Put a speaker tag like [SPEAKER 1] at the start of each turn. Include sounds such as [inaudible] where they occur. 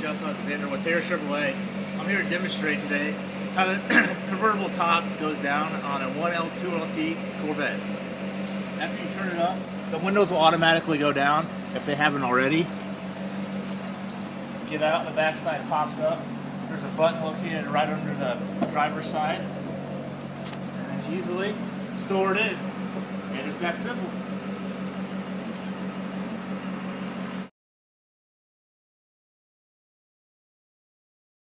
[SPEAKER 1] Jeff Alexander with Taylor Chevrolet. I'm here to demonstrate today how the [clears throat] convertible top goes down on a 1L2LT Corvette. After you turn it up, the windows will automatically go down if they haven't already. Get out, the back side pops up. There's a button located right under the driver's side. And easily stored it in. And it's that simple.